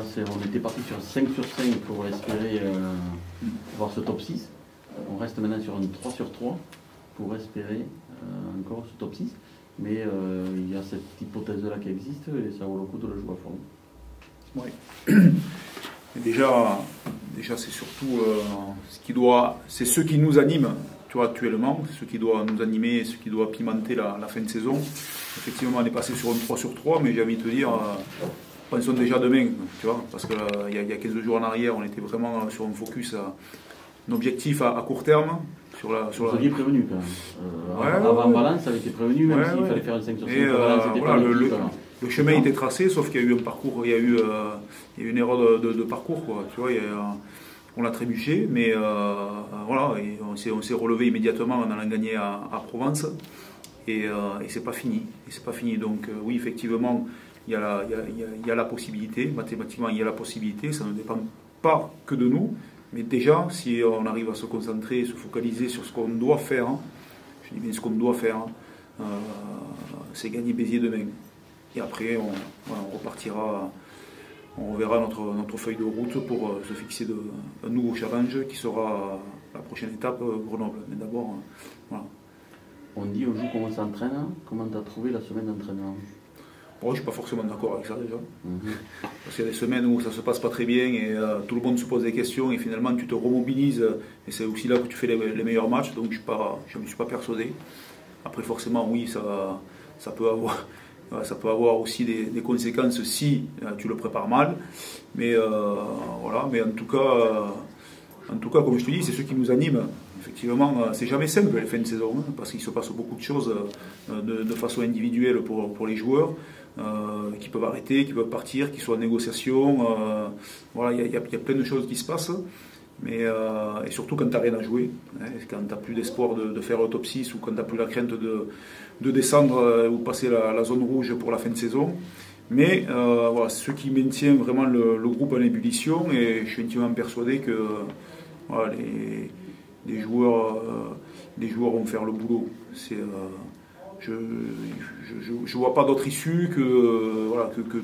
on était parti sur 5 sur 5 pour espérer euh, voir ce top 6. On reste maintenant sur un 3 sur 3 pour espérer euh, encore ce top 6. Mais euh, il y a cette hypothèse-là qui existe et ça vaut le coup de le jouer à fond. Oui. déjà, c'est surtout ce qui doit, ce qui nous anime actuellement, ce qui doit nous animer, ce qui doit pimenter la, fin de saison. Effectivement, on est passé sur un 3 sur 3, mais j'ai envie de te dire, pensons déjà demain, tu vois, parce qu'il y, a, y a 15 jours en arrière, on était vraiment sur un focus, un objectif à, court terme. Sur la, sur Vous aviez prévenu quand même. Euh, avant Valence, ça avait été prévenu, même s'il fallait faire un 5 sur 5. Euh, le, chemin était tracé, sauf qu'il y a eu un parcours, il y a eu, euh, il y a eu une erreur de, parcours, quoi. Tu vois, on l'a trébuché, mais voilà, on s'est relevé immédiatement en allant gagner à, Provence, et, et c'est pas fini. Et c'est pas fini. Donc oui, effectivement, il y, a la, possibilité, mathématiquement il y a la possibilité, ça ne dépend pas que de nous, mais déjà si on arrive à se concentrer, se focaliser sur ce qu'on doit faire, hein, je dis bien ce qu'on doit faire, hein, euh, c'est gagner Béziers demain. Et après on, repartira, on reverra notre, feuille de route pour euh, se fixer un nouveau challenge qui sera la prochaine étape euh, Grenoble. Mais d'abord, voilà. On dit au jour comment s'entraîne, comment tu as trouvé la semaine d'entraînement? Moi, je ne suis pas forcément d'accord avec ça déjà. Mhm. Parce qu'il y a des semaines où ça ne se passe pas très bien et euh, tout le monde se pose des questions et finalement tu te remobilises et c'est aussi là que tu fais les, meilleurs matchs. Donc je ne me suis pas persuadé. Après, forcément, oui, ça, ça, peut, avoir, ça peut avoir aussi des, conséquences si euh, tu le prépares mal. Mais euh, voilà, mais en tout cas, en tout cas, comme je te dis, c'est ce qui nous anime. Effectivement, c'est jamais simple les fins de saison, hein, parce qu'il se passe beaucoup de choses de, façon individuelle pour, pour les joueurs. Euh, qui peuvent arrêter, qui peuvent partir, qui soient en négociation. Euh, voilà, il y, a plein de choses qui se passent. Mais, euh, et surtout quand tu n'as rien à jouer, hein, quand tu n'as plus d'espoir de, faire un top 6 ou quand tu n'as plus la crainte de, de descendre ou passer la, zone rouge pour la fin de saison. Mais voilà, ce qui maintient vraiment le, groupe en ébullition et je suis intimement persuadé que les, les, joueurs, les joueurs vont faire le boulot. C'est je ne vois pas d'autre issue que, voilà, que, que,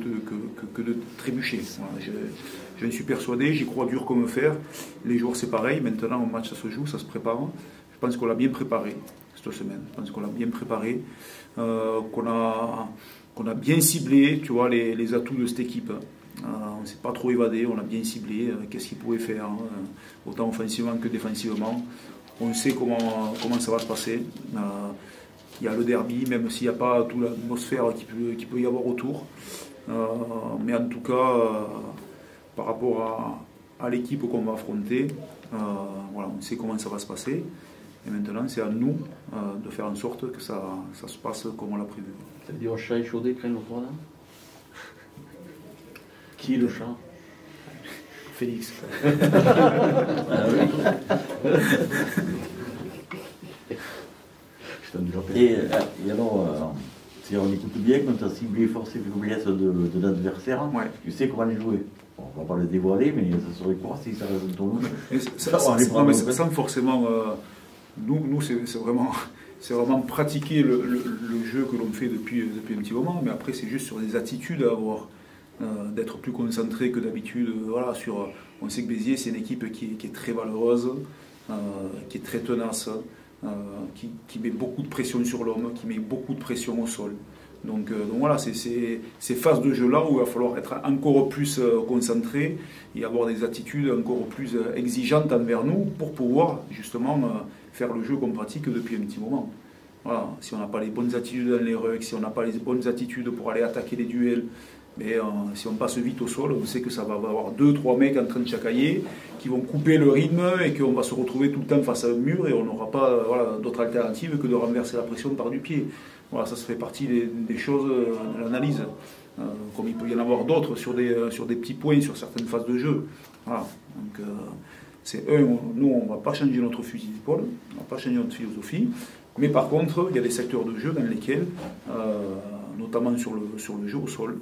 que, de trébucher. je, je suis persuadé, j'y crois dur comme fer. Les jours c'est pareil, maintenant au match ça se joue, ça se prépare. Je pense qu'on l'a bien préparé cette semaine. Je pense qu'on l'a bien préparé, euh, qu'on a, qu'on a bien ciblé tu vois, les, les atouts de cette équipe. Euh, on ne s'est pas trop évadé, on a bien ciblé euh, qu'est-ce qu'il pouvait faire, hein, autant offensivement que défensivement. On sait comment, comment ça va se passer il y a le derby, même s'il n'y a pas toute l'atmosphère qui peut, qui peut y avoir autour. Euh, mais en tout cas, euh, par rapport à, l'équipe qu'on va affronter, euh, voilà, on sait comment ça va se passer. Et maintenant, c'est à nous de faire en sorte que ça, ça se passe comme on l'a prévu. Ça veut dire au chat échaudé, craigne le froid Qui est le chat Félix. ah. Et, euh, et, alors, euh, si on écoute bien, quand tu as ciblé force et faiblesse de, de l'adversaire, tu sais comment les jouer. on ne va pas le dévoiler, mais ça serait quoi si ça reste ton ça, ça, mais ça, forcément. Euh, nous, nous c'est vraiment. C'est vraiment pratiquer le, jeu que l'on fait depuis, depuis un petit moment, mais après c'est juste sur des attitudes à avoir, d'être plus concentré que d'habitude. voilà, sur, on sait que Béziers c'est une équipe qui, est très valeureuse, qui est très tenace, euh, qui, met beaucoup de pression sur l'homme, qui met beaucoup de pression au sol. Donc, euh, voilà, c'est ces phases de jeu-là où il va falloir être encore plus euh, concentré et avoir des attitudes encore plus exigeantes envers nous pour pouvoir justement faire le jeu qu'on pratique depuis un petit moment. Si on n'a pas les bonnes attitudes dans les rucks, si on n'a pas les bonnes attitudes pour aller attaquer les duels, mais si on passe vite au sol, on sait que ça va avoir deux, trois mecs en train de chacailler qui vont couper le rythme et qu'on va se retrouver tout le temps face à un mur et on n'aura pas voilà, d'autre alternative que de renverser la pression par du pied. Voilà, ça, se fait partie des, choses de l'analyse. Euh, comme il peut y en avoir d'autres sur des, euh, sur des petits points, sur certaines phases de jeu. Voilà. Donc, euh, c'est un, nous, on ne va pas changer notre fusil d'épaule, on ne va pas changer notre philosophie, mais par contre, il y a des secteurs de jeu dans lesquels, notamment sur le, sur le jeu au sol,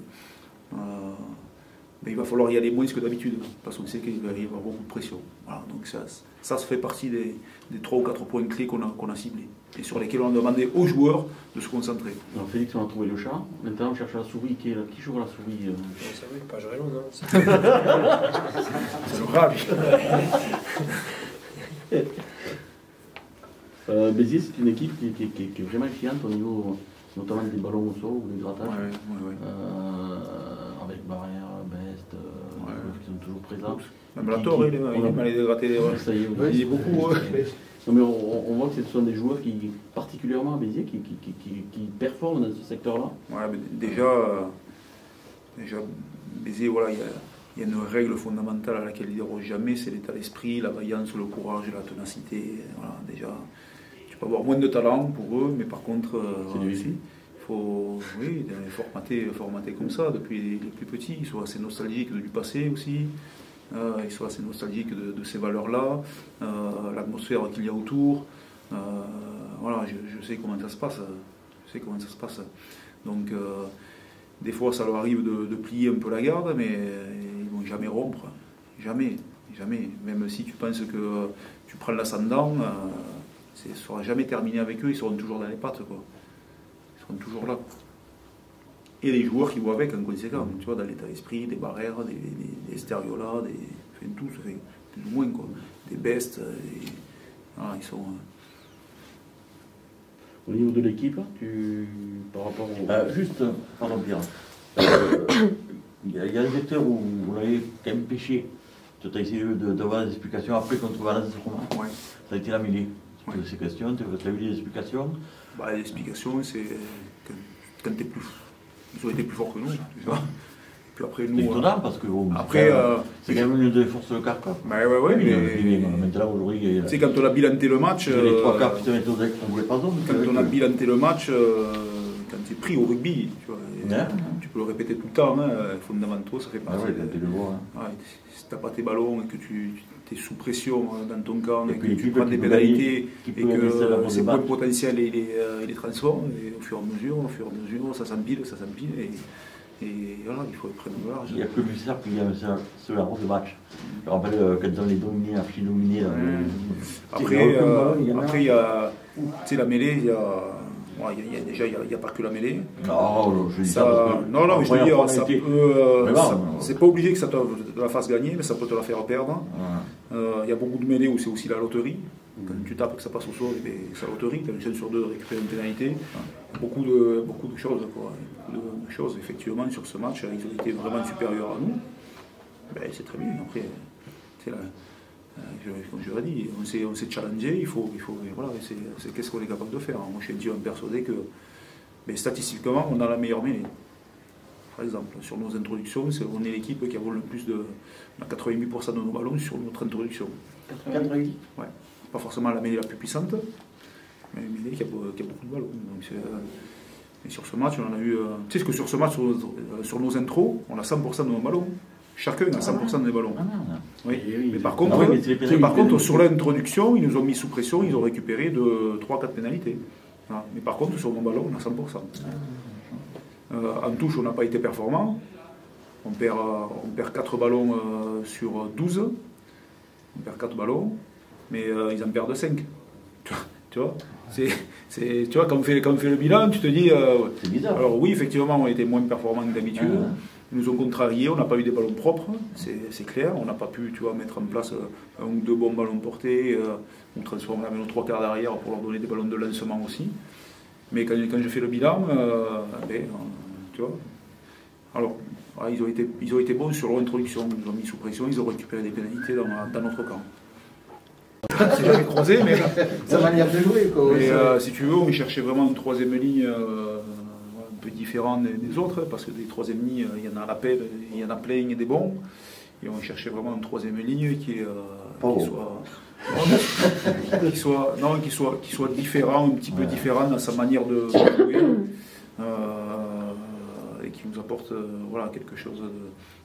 mais il va falloir y aller moins que d'habitude, parce qu'on sait qu'il va y avoir beaucoup de pression. donc ça, ça, fait partie des, des 3 ou 4 points clés qu'on a, qu'on a ciblés, et sur lesquels on a demandé aux joueurs de se concentrer. Alors Félix, on a trouvé le chat, maintenant on cherche la souris, qui, est là, qui joue la souris euh... C'est vrai, pas Gérélon, non? C'est le grave. euh, Béziers, c'est une équipe qui, qui, qui, qui, est vraiment chiante au niveau notamment des ballons au sol ou des grattages. Ouais, ouais, ouais. Euh, Barrière, Best, euh, qui sont toujours présents. Même la Torre, il est mal dégraté. Ça y est, il est beaucoup. Non, mais on, on, voit que ce sont des joueurs qui, particulièrement à Béziers, qui, qui, qui, qui, performent dans ce secteur-là. Ouais, déjà, euh, déjà Béziers, voilà, il y, a, il y, a, une règle fondamentale à laquelle il ne déroge jamais, c'est l'état d'esprit, la vaillance, le courage, la ténacité. Voilà, déjà, tu peux avoir moins de talent pour eux, mais par contre, c'est du il faut oui, formater, comme ça depuis les plus petits. Ils sont assez nostalgiques du passé aussi. Euh, ils sont assez nostalgiques de, ces valeurs-là, euh, l'atmosphère qu'il y a autour. Euh, voilà, je, sais comment ça se passe. Je sais comment ça se passe. Donc, des fois, ça leur arrive de, plier un peu la garde, mais ils vont jamais rompre. Jamais, jamais. Même si tu penses que tu prends l'ascendant, ça ne sera jamais terminé avec eux, ils seront toujours dans les pattes. Quoi. Ils seront toujours là. Et les joueurs qui vont avec en conséquence, tu vois, dans l'état d'esprit, des barrières, des, des, des stériolas, des, enfin, tout, enfin, plus ou moins, quoi, des bestes, et, voilà, ils sont... Au niveau de l'équipe, tu, par rapport au... Euh, juste, pardon Pierre, euh, il y, y, a des secteurs où vous l'avez quand même pêché, tu as essayé d'avoir de, des explications après contre Valence Romain, ouais. ça a été la mêlée. Ouais. Ces questions, tu as eu des explications bah, Les explications, c'est quand, quand es plus ils ont été plus forts que nous. Tu vois. Puis après, nous. C'est étonnant parce que bon, après, euh, c'est quand même une des forces de Carpa. Bah ouais, ouais, mais. mais maintenant, aujourd'hui. Tu sais, quand on a bilanté le match. Les trois quarts qui qu'on voulait pas donc, Quand on a bilanté le match, euh, quand tu es pris au rugby, tu vois. Ouais. Tu peux le répéter tout le temps, hein, fondamentaux, ça fait partie. Ah ouais, le vois. Hein. Ouais, si tu n'as pas tes ballons et que tu es sous pression dans ton camp et, et que tu prends des pénalités et que ces points potentiels, il les, il les transforme et au fur et à mesure, au fur et à mesure, ça s'empile, ça s'empile. Et, et voilà, il faut être prêt de large. Il n'y a que le ça qui a sur la route de match. Je me rappelle euh, quand on est dominé, archi-dominé. Ouais. Après, euh, il y a, après, il y a, la mêlée, il y a. Ouais, il y a, déjà, il n'y a, a, pas que la mêlée. Non, je dis ça, ça non, non, mais je veux dire, ça peut. Euh, c'est pas obligé que ça te la fasse gagner, mais ça peut te la faire perdre. Il ouais. y a beaucoup de mêlées où c'est aussi la loterie. Quand tu tapes et que ça passe au sol, c'est la loterie, tu as une chance sur deux de récupérer une pénalité. Beaucoup de, beaucoup de choses, quoi. Beaucoup de choses, effectivement, sur ce match, ils ont été vraiment supérieurs à nous. Ben, c'est très bien. Après, c'est là. Comme je l'ai dit, on s'est challengé, il faut, il faut voilà, c'est qu'est-ce qu'on est capable de faire. Moi, je suis un persuadé que mais statistiquement, on a la meilleure mêlée. Par exemple, sur nos introductions, on est l'équipe qui a volé le plus de. On a 88% de nos ballons sur notre introduction. 88 Ouais. Pas forcément la mêlée la plus puissante, mais une mêlée qui a, qui a beaucoup de ballons. Donc, euh, et sur ce match, on en a eu. Euh, tu sais que sur ce match, sur, euh, sur nos intros, on a 100% de nos ballons. Chacun a 100% des ballons. Ah, non, non. Oui. Oui, mais par contre, ah oui, mais par contre sur l'introduction, ils nous ont mis sous pression, ils ont récupéré de 3-4 pénalités. Ah, mais par contre, sur nos ballons, on a 100%. Euh, en touche, on n'a pas été performant. On perd, on perd 4 ballons euh, sur 12. On perd 4 ballons, mais euh, ils en perdent 5. Tu vois c'est, c'est, tu vois, quand on, fait, quand on fait le bilan, tu te dis. Euh, c'est bizarre. Alors, oui, effectivement, on a été moins performants que d'habitude. Ah. Ils nous ont contrariés, on n'a pas eu des ballons propres, c'est, c'est clair. On n'a pas pu tu vois, mettre en place un ou deux bons ballons portés. Euh, on transforme la nos trois quarts d'arrière pour leur donner des ballons de lancement aussi. Mais quand, quand je fais le bilan, euh, ben, tu vois. Alors, voilà, ils, ont été, ils ont été bons sur leur introduction, ils nous ont mis sous pression, ils ont récupéré des pénalités dans, dans notre camp. C'est jamais croisé, mais. Sa manière de jouer, quoi. Mais euh, si tu veux, on cherchait vraiment une troisième ligne euh, un peu différente des, des, autres, parce que des troisième lignes, il y en a à l'appel, il y en a plein et des bons. Et on cherchait vraiment une troisième ligne qui, euh, oh. qui soit. qui soit, non, qui soit, qui soit différent, un petit peu différent dans sa manière de jouer, et qui nous apporte voilà, quelque chose. De,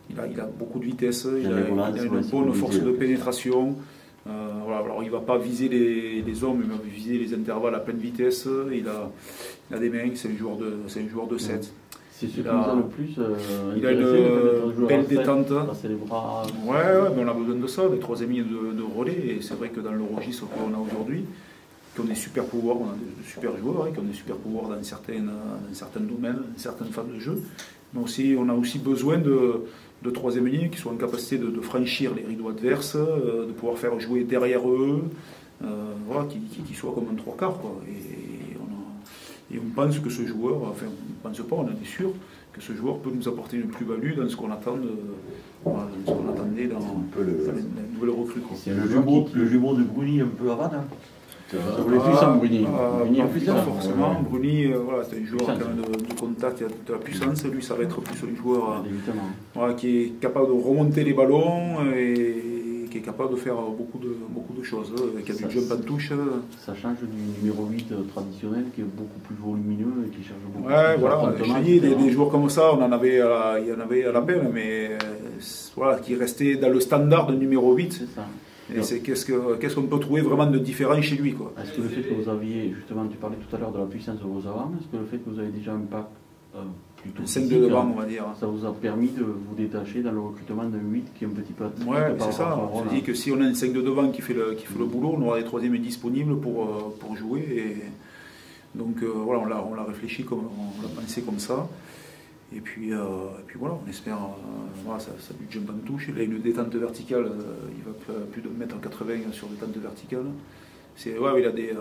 il, a, il a beaucoup de vitesse, il a, il a une bonne force de pénétration. Euh, voilà, alors il ne va pas viser les, les, hommes, il va viser les intervalles à pleine vitesse. Il a, il a des mains, c'est un joueur de, c'est un joueur de 7. C'est ce qui nous a- le plus. euh, Il a une joueur belle détente. passer les bras. Ouais, ouais, mais on a besoin de ça, des troisième lignes de, de relais. Et c'est vrai que dans le registre qu'on a aujourd'hui, qu'on des super pouvoirs, on a des super joueurs, hein, qui ont des super pouvoirs dans certains, dans certains domaines, dans certaines phases de jeu. Mais aussi, on a aussi besoin de, de troisième ligne qui soient en capacité de, de franchir les rideaux adverses, euh, de pouvoir faire jouer derrière eux, euh, voilà, qui, qui, qui soient comme un trois quarts. Quoi. Et, et on pense que ce joueur, enfin, on ne pense pas, on en est sûr, que ce joueur peut nous apporter une plus-value dans ce qu'on attend de, voilà, dans ce qu'on attendait dans, le, dans les, les nouvelles recrues. quoi. C'est le, jumeau, qui- le jumeau de Bruni un peu avant. Hein. Ça voulait plus ça, Bruni. Ah, Bruni pas en plus, pas ça. forcément. Ouais. Bruni, euh, voilà, c'est un joueur quand même de, de contact, il a de la puissance. Lui, ça va être plus un joueur euh, voilà, qui est capable de remonter les ballons et qui est capable de faire beaucoup de, beaucoup de choses. euh, Qui a Ça, du jump en touche. euh. Ça change du numéro 8 traditionnel qui est beaucoup plus volumineux et qui cherche beaucoup Ouais, plus voilà, je dis, des, des joueurs comme ça, on en avait, à- il y en avait à la peine, mais euh, voilà, qui restait dans le standard de numéro 8. C'est ça. Et c'est qu'est-ce que- qu'est-ce qu'on peut trouver vraiment de différent chez lui. Quoi. Est-ce que le fait que vous aviez, justement, tu parlais tout à l'heure de la puissance de vos avants, est-ce que le fait que vous avez déjà un pack euh, plutôt 5 de devant, on va dire. ça vous a permis de vous détacher dans le recrutement d'un 8 qui est un petit peu atypique Ouais, par c'est ça. On se dit que si on a un 5 de devant qui fait le, qui fait le boulot, on aura des troisièmes disponibles pour, euh, pour jouer. Et donc euh, voilà, on l'a, réfléchi, comme, on l'a pensé comme ça. Et puis, euh, et puis voilà, on espère, euh, voilà, ça, ça lui jump en touche. Il a une détente verticale, il va plus- de 1m80 sur détente verticale. C'est, ouais, il a des,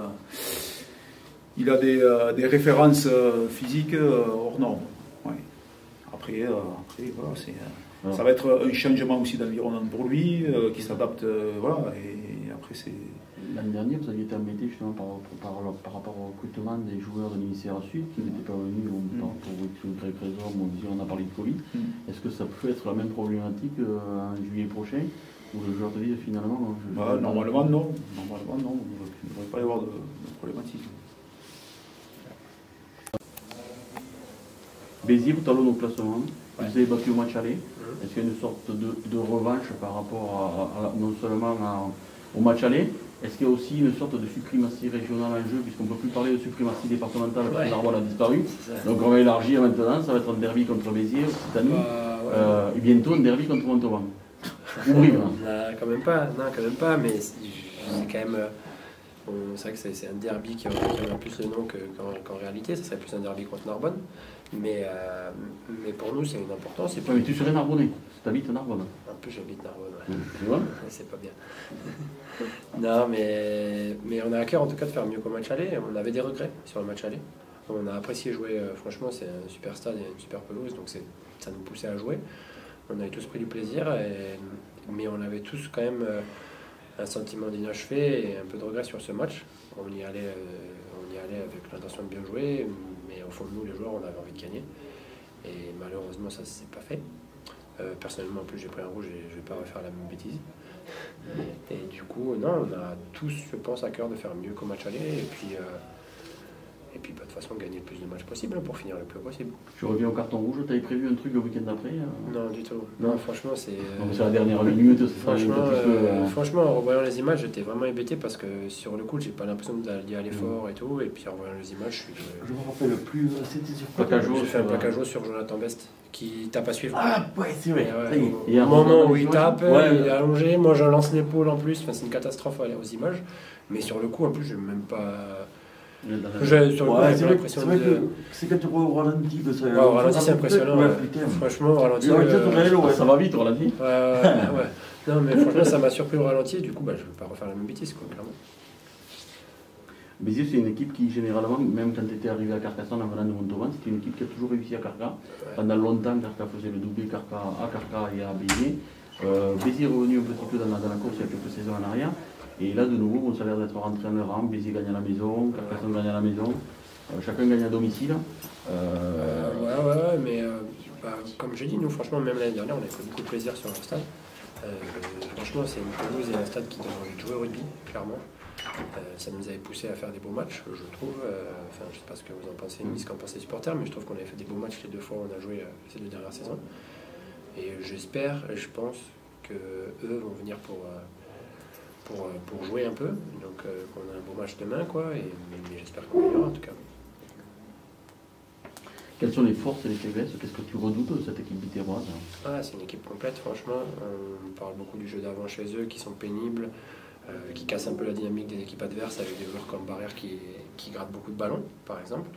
il a des, des références physiques hors normes. Ouais. Après, euh, après, voilà, c'est. euh, Alors, ça va être un changement aussi d'environnement pour lui, euh, qui s'adapte, voilà, et après c'est... L'année dernière, vous aviez été embêté justement par, par, par rapport au recrutement des joueurs de l'Hémisphère Sud qui n'étaient pas venus au Mm. temps pour X ou Y raison, on a parlé de Covid. Mm. Est-ce que ça peut être la même problématique en juillet prochain où le joueur te dit finalement je- Bah, normalement non, normalement non, il ne devrait pas y avoir de, de problématique. Béziers, vous talonnez au classement. Vous avez battu au match aller. Est-ce qu'il y a une sorte de, de revanche par rapport à, à- non seulement à- au match aller Est-ce qu'il y a aussi une sorte de suprématie régionale en jeu puisqu'on ne peut plus parler de suprématie départementale parce que a disparu. Donc on va élargir maintenant, ça va être un derby contre Béziers, Occitanie, Bah, ouais. euh, et bientôt un derby contre Montauban. Ou Brive. Non, quand même pas, non, quand même pas, mais c'est quand même. euh, C'est vrai que c'est un derby qui a, qui a plus le nom que- qu'en réalité, ça serait plus un derby contre Narbonne. Mais, euh, mais pour nous, c'est une importance. Mais tu serais Narbonnais, tu habites Narbonne. un peu, j'habite Narbonne. ouais. Tu vois C'est pas bien. non, mais, mais on a à cœur en tout cas de faire mieux qu'au match aller. On avait des regrets sur le match aller. On a apprécié jouer, euh, franchement, c'est un super stade et une super pelouse, donc ça nous poussait à jouer. On avait tous pris du plaisir, et- mais on avait tous quand même euh, un sentiment d'inachevé et un peu de regret sur ce match. On y allait, euh, on y allait avec l'intention de bien jouer, mais au fond de nous, les joueurs, on avait envie de gagner. Et malheureusement, ça ne s'est pas fait. Euh, personnellement, en plus, j'ai pris un rouge et je ne vais pas refaire la même bêtise. Et du coup, non, on a tous, je pense, à cœur de faire mieux qu'au match aller. Et puis, euh, et puis bah, de toute façon, gagner le plus de matchs possible hein, pour finir le plus haut possible. Tu reviens au carton rouge, tu avais prévu un truc le week-end d'après euh Non, du tout. Non. Non, franchement, c'est. euh, c'est la dernière minute, Franchement, peu, euh, euh, franchement, en revoyant les images, j'étais vraiment hébété parce que sur le coup, j'ai pas l'impression d'y aller fort et tout. Et puis en revoyant les images, je suis. Je me rappelle plus, c'était sur quoi Plaquage J'ai fait un plaquage sur Jonathan Best qui tape à suivre. Ah, ouais, c'est Et vrai. ouais, y est. au- Il y a au un moment où il tape, il est allongé. Moi, je lance l'épaule en plus. Enfin, c'est une catastrophe aller aux images. Mais sur le coup, en plus, j'ai même pas. J'ai- Sur le coup, c'est vrai, que c'est quand tu vois au ralenti que ça. Ouais, au ralenti, c'est impressionnant. Ouais, ouais. putain. Franchement, au ralenti. Le ralenti, euh, ça va vite. Ouais, ouais, ouais. Non, mais franchement, ça m'a surpris au ralenti. Du coup, bah, je ne vais pas refaire la même bêtise, quoi, clairement. Béziers, c'est une équipe qui, généralement, même quand tu étais arrivé à Carcassonne en venant de Montauban, c'était une équipe qui a toujours réussi à Carca. Pendant longtemps, Carca faisait le doublé Carca à Carca et à Béziers. Euh, Béziers est revenu un petit peu dans la, dans la course il y a quelques saisons en arrière. Et là, de nouveau, bon, ça l'air d'être rentré en rang. Gagne à la maison, Carcassonne gagne à la maison. Euh, chacun gagne à domicile. Euh, Euh, ouais, ouais, ouais, mais bah, comme j'ai dit, nous, franchement, même l'année dernière, on a pris beaucoup de plaisir sur leur stade. Franchement, c'est une pelouse et un stade qui donne envie de jouer au rugby, clairement. Ça nous avait poussé à faire des beaux matchs, je trouve. Enfin, je sais pas ce que vous en pensez, ni ce qu'en pensent les supporters, mais je trouve qu'on avait fait des beaux matchs les deux fois où on a joué ces deux dernières saisons. Et j'espère, je pense que eux vont venir pour, pour, euh, pour jouer un peu. Donc, euh, qu'on a un beau match demain, quoi. Et, j'espère qu'on gagnera en tout cas. Quelles sont les forces et les faiblesses? Qu'est-ce que tu redoutes de cette équipe biterroise? Ah, C'est une équipe complète, franchement. On parle beaucoup du jeu d'avant chez eux, qui sont pénibles, euh, qui cassent un peu la dynamique des équipes adverses avec des joueurs comme Barrière qui, qui grattent beaucoup de ballons, par exemple.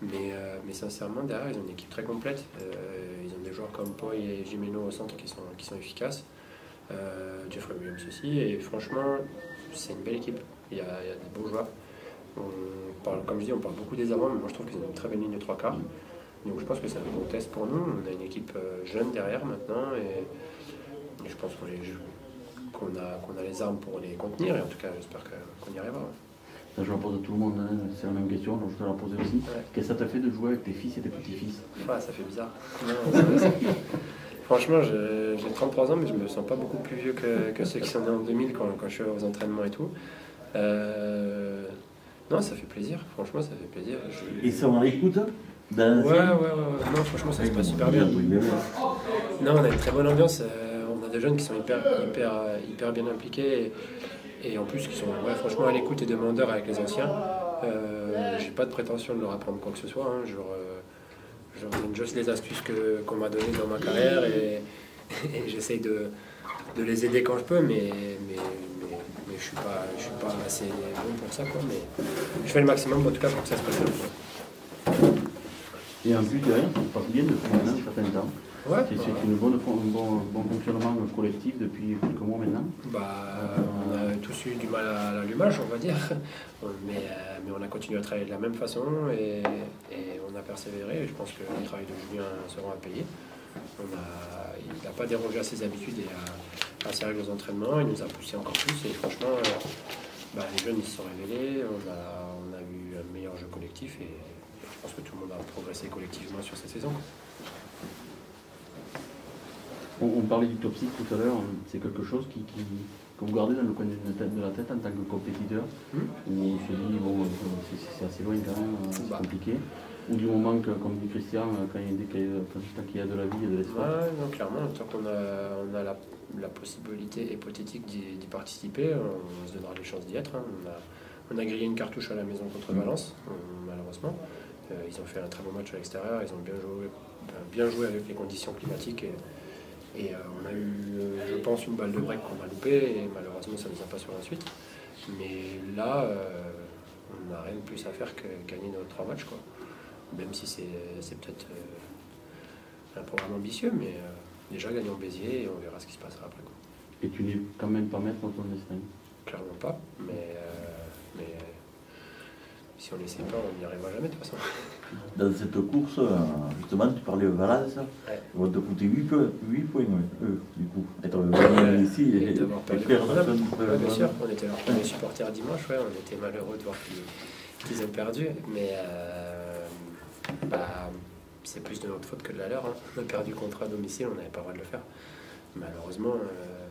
Mais, euh, mais sincèrement, derrière, ils ont une équipe très complète. Euh, ils ont des joueurs comme Poi et Jimeno au centre qui sont, qui sont efficaces. Jeffrey Williams aussi. Et franchement, c'est une belle équipe. Il y a, il y a des beaux joueurs. On parle, comme je dis, on parle beaucoup des avants, mais moi je trouve qu'ils ont une très belle ligne de trois quarts. Donc je pense que c'est un bon test pour nous. On a une équipe euh, jeune derrière maintenant et, je pense qu'on a, a les armes pour les contenir et en tout cas j'espère qu'on y arrivera. je la pose à tout le monde, hein. c'est la même question, donc je vais la poser aussi. Qu'est-ce que ça t'a fait de jouer avec tes fils et tes petits-fils? Ah, Ça fait bizarre. Franchement, j'ai 33 ans, mais je me sens pas beaucoup plus vieux que, ceux qui sont nés en 2000 quand, quand je suis aux entraînements et tout. Euh, non, ça fait plaisir, franchement, ça fait plaisir. Et ça, on l'écoute Ouais, ouais, ouais, Non, franchement, ça se passe super bien. Non, on a une très bonne ambiance. Euh, on a des jeunes qui sont hyper, hyper, hyper bien impliqués et, en plus qui sont franchement à l'écoute et demandeurs avec les anciens. Euh, J'ai pas de prétention de leur apprendre quoi que ce soit. Hein. Je, donne juste les astuces qu'on m'a données dans ma carrière et, j'essaye de, de, les aider quand je peux, mais, mais, je suis pas, je suis pas assez bon pour ça. Quoi, mais je fais le maximum en tout cas pour que ça se passe bien. Et en plus derrière, passe bien depuis un certain temps. Ouais, c'est bah, une bonne, un bon, bon, fonctionnement collectif depuis quelques mois maintenant. Bah, on a tous eu du mal à l'allumage, on va dire, mais, euh, mais, on a continué à travailler de la même façon et, et on a persévéré. je pense que le travail de Julien sera à payer. On a, il n'a pas dérogé à ses habitudes et à, à ses règles d'entraînement. Il nous a poussé encore plus et franchement, euh, bah, les jeunes ils se sont révélés. On a, on a eu un meilleur jeu collectif et je pense que tout le monde a progressé collectivement sur cette saison. On, parlait du top 6 tout à l'heure, c'est quelque chose qui, que vous gardez dans le coin de la tête en tant que compétiteur, hmm. où on se dit, bon, c'est assez loin quand même, c'est bah. compliqué. Ou du moment que, comme dit Christian, quand il, y a de la vie et de l'espoir ouais, non, clairement, tant qu'on a, on a la, possibilité hypothétique d'y participer, on, se donnera les chances d'y être. Hein. On, a, on, a, grillé une cartouche à la maison contre hmm. Valence, euh, malheureusement. Euh, ils ont fait un très bon match à l'extérieur, ils ont bien joué, bien joué avec les conditions climatiques. Et, euh, on a eu, euh, je pense, une balle de break qu'on a loupé et malheureusement ça ne nous a pas sur la suite. Mais là, on n'a rien de plus à faire que gagner nos trois matchs. Quoi. Même si c'est peut-être un programme ambitieux, mais déjà gagnons Béziers et on verra ce qui se passera après. Quoi. Et tu n'es quand même pas maître dans ton destin Clairement pas, mais, mais si on l'essaie pas, on n'y arrivera jamais de toute façon. Dans cette course, euh, justement, tu parlais de Valence, ouais. ils vont te coûter 8, 8 points, eux, du coup. Être venu ici et, et d'avoir ouais, bien sûr, on était leurs premiers supporters dimanche, ouais, on était malheureux de voir qu'ils ont perdu, mais euh, bah, c'est plus de notre faute que de la leur. Hein. On a perdu contre à domicile, on n'avait pas le droit de le faire. Malheureusement, euh,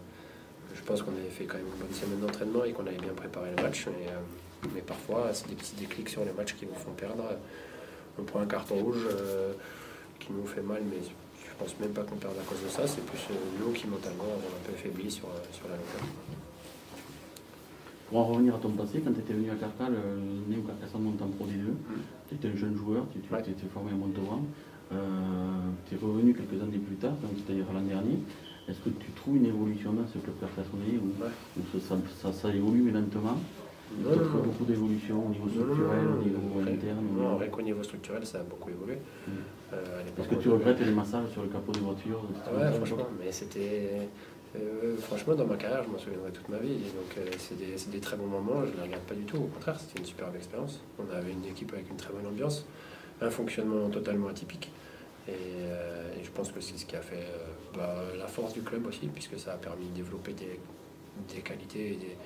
je pense qu'on avait fait quand même une bonne semaine d'entraînement et qu'on avait bien préparé le match. Et, mais parfois, c'est des petits déclics sur les matchs qui nous font perdre. On prend un carton rouge euh, qui nous fait mal, mais je pense même pas qu'on perde à cause de ça. C'est plus euh, nous qui mentalement avons un peu faibli sur, euh, sur la longueur. Pour en revenir à ton passé, quand tu étais venu à Carcal, né au Carcassonne monte en Pro D2, tu étais un jeune joueur, tu, étais formé à Montauban. tu es revenu quelques années plus tard, c'est-à-dire l'an dernier. Est-ce que tu trouves une évolution dans ce club carcassonnais ou, ça, ça, ça, évolue mais lentement non, non, non. beaucoup d'évolution au niveau structurel, au niveau interne Non, vrai qu'au niveau structurel, ça a beaucoup évolué. Mm. Euh, Est-ce que tu regrettes les massages sur le capot des voitures Ouais, franchement, mais c'était. Euh, franchement, dans ma carrière, je m'en souviendrai toute ma vie. donc, euh, c'est des, des, très bons moments, je ne les regarde pas du tout. Au contraire, c'était une superbe expérience. On avait une équipe avec une très bonne ambiance, un fonctionnement totalement atypique. Et, euh, et je pense que c'est ce qui a fait bah, la force du club aussi, puisque ça a permis de développer des, des qualités et des,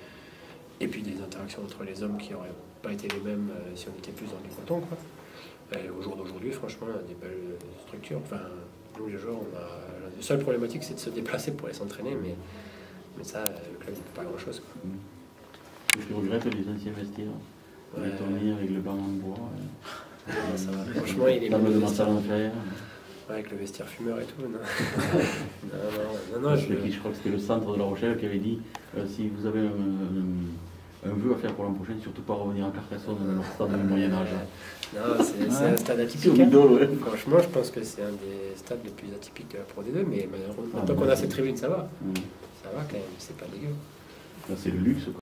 et puis des interactions entre les hommes qui n'auraient pas été les mêmes euh, si on était plus dans du coton. Quoi. Et au jour d'aujourd'hui, franchement, on a des belles structures. Enfin, nous, les joueurs, on a... la seule problématique, c'est de se déplacer pour aller s'entraîner, mais, mais ça, le club ne peut pas grand-chose. Je regrette les anciens vestiaires. Les avec le banc en bois. ça va. Franchement, il est avec le vestiaire fumeur et tout. Non, non, non, non, je... je... crois que c'était le centre de La Rochelle qui avait dit euh, si vous avez un, un vœu à faire pour l'an prochain, surtout pas revenir à Carcassonne dans leur stade du Moyen-Âge. Non, c'est un stade atypique. hein. Ouais. Franchement, je pense que c'est un des stades les plus atypiques de la Pro D2, mais malheureusement, Ah, tant qu'on a cette tribune, ça va. Mm. Ça va quand même, c'est pas dégueu. C'est le luxe. Quoi.